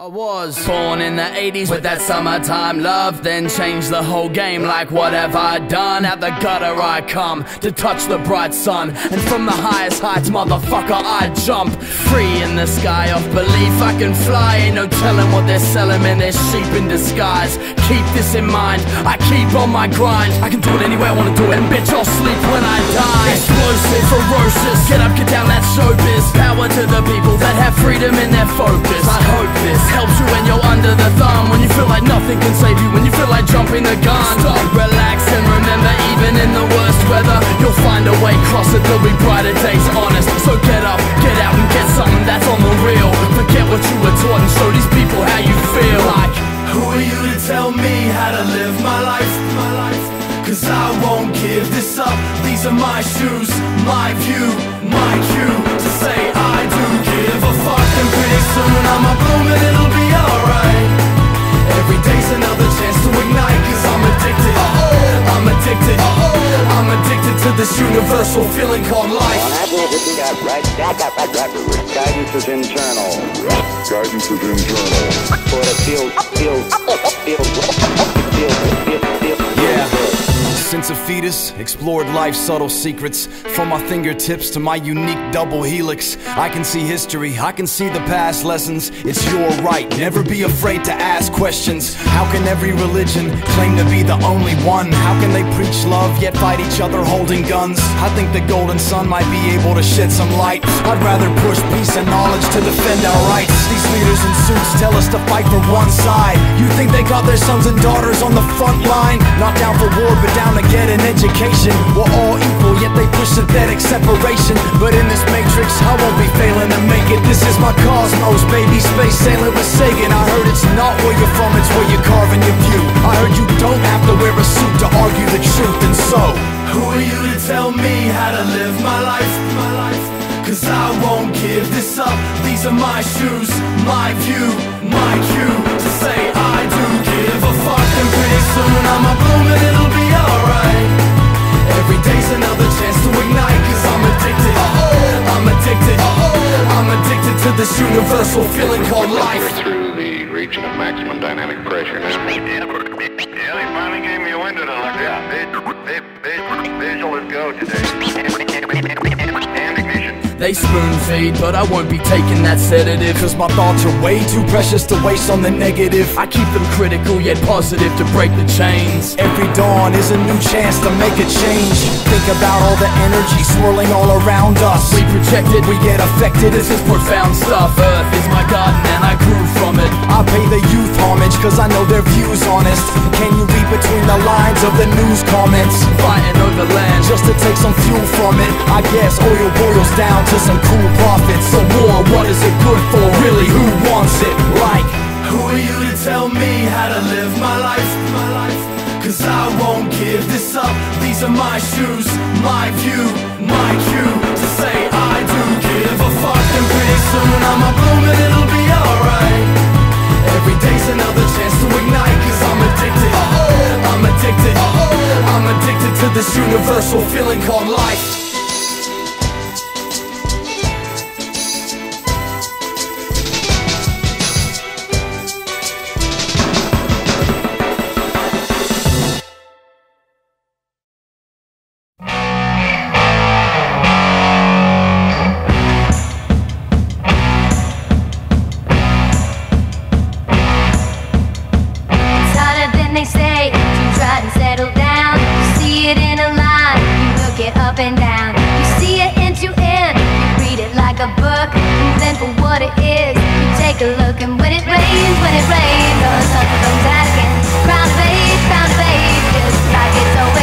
I was born in the 80s with that summertime love, then changed the whole game like what have I done? At the gutter I come to touch the bright sun, and from the highest heights, motherfucker, I jump. Free in the sky of belief, I can fly, ain't no telling what they're selling, man, they're sheep in disguise. Keep this in mind, I keep on my grind. I can do it any way I wanna do it, and bitch, I'll sleep when I die. Explosive, ferocious, get up, get down, that showbiz. Power to the people that have freedom in their focus. I hope this helps you when you're under the thumb. When you feel like nothing can this universal feeling called life Guidance is internal. Guidance is internal. For the field, field, field, Since a fetus, explored life's subtle secrets. From my fingertips to my unique double helix. I can see history, I can see the past lessons. It's your right, never be afraid to ask questions. How can every religion claim to be the only one? How can they preach love yet fight each other holding guns? I think the golden sun might be able to shed some light. I'd rather push peace and knowledge to defend our rights. These leaders in suits tell us to fight for one side. You think they got their sons and daughters on the front line? Not down for war, but down to get an education. We're all equal, yet they push synthetic separation. But in this matrix, I won't be failing to make it. This is my cosmos, baby. Space sailing with Sagan. I heard it's not where you're from, it's where you're carving your view. I heard you don't have to wear a suit to argue the truth, and so. Who are you to tell me how to live my life? My life? Cause I won't give this up. These are my shoes, my view, my cue to say I do give a fuck. And pretty soon I'ma bloom and it'll be alright. Every day's another chance to ignite. Cause I'm addicted. I'm addicted. I'm addicted to this universal feeling called life. Through the region of maximum dynamic pressure now. Yeah, they finally gave me a window to look at. Vis- vis- Visual is go today. They spoon feed But I won't be taking that sedative Cause my thoughts are way too precious to waste on the negative. I keep them critical yet positive to break the chains Every dawn is a new chance to make a change. Think about all the energy swirling all around us. We project it, we get affected. This is profound stuff Earth garden and I grew from it I pay the youth homage cause I know their views honest. Can you read between the lines of the news comments? Fighting over land Just to take some fuel from it. I guess oil boils down to some cool profits. So war, what is it good for? Really, who wants it? Like, Who are you to tell me how to live my life? My life? Cause I won't give this up. These are my shoes, my view, my cue to say I do give a fuck. And pretty soon I'ma bloom it'll be alright. Every day's another chance to ignite. Cause I'm addicted. I'm addicted. I'm addicted to this universal feeling called life. Take a look. And when it rains, when it rains, the sun comes out again. Crown of age, crown of age, just like it's always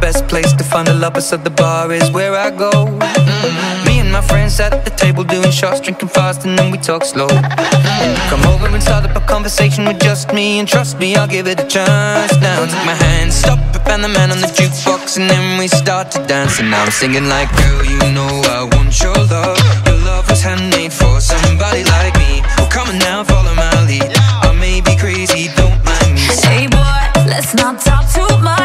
best place to find a lover, so the bar is where I go. Mm-hmm. Me and my friends sat at the table doing shots, drinking fast, and then we talk slow. Come over and start up a conversation with just me, and trust me, I'll give it a chance. Now take my hand, stop it, and the man on the jukebox, and then we start to dance. And now I'm singing like, girl, you know I want your love. Your love was handmade for somebody like me. Well, come on now, follow my lead. I may be crazy, don't mind me. Hey boy, let's not talk too much.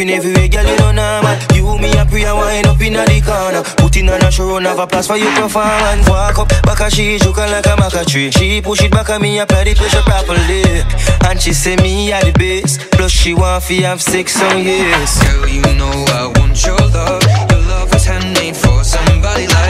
stepping everywhere, girl, you know normal. You, me, and Priya wind up in the corner. Putting on a show, have a place for your performance. Walk up, back at she, joking like a maca tree. She push it back at me, apply the pressure properly. And she say me at the base. Plus she want fi have six on yes. Girl, you know I want your love. Your love was handmade for somebody like.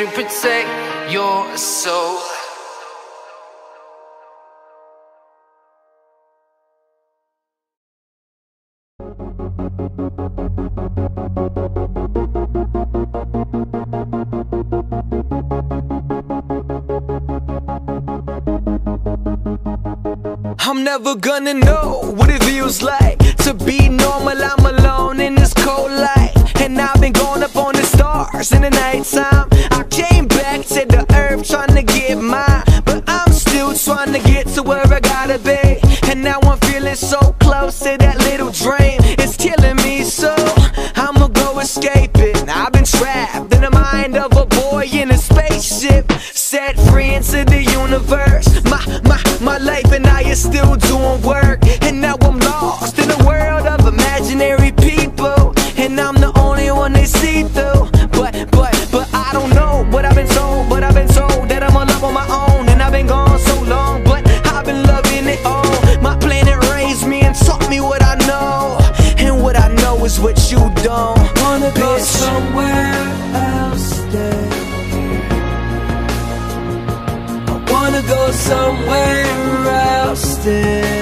to protect your soul. I'm never gonna know what it feels like to be normal. I'm alone. where I gotta be. And now I'm feeling so close to that what you don't wanna go somewhere else then. I wanna go somewhere else then.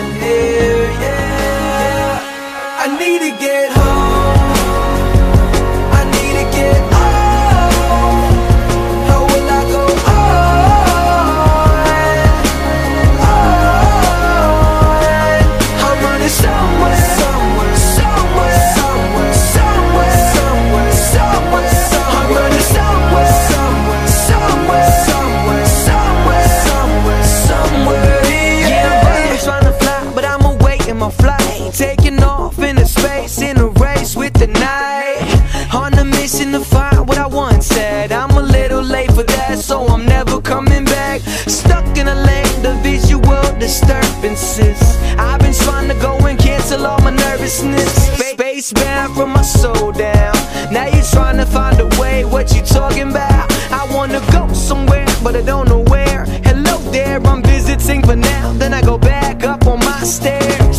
down. Now you trying to find a way, what you talking about? I wanna go somewhere, but I don't know where. Hello there, I'm visiting for now. Then I go back up on my stairs.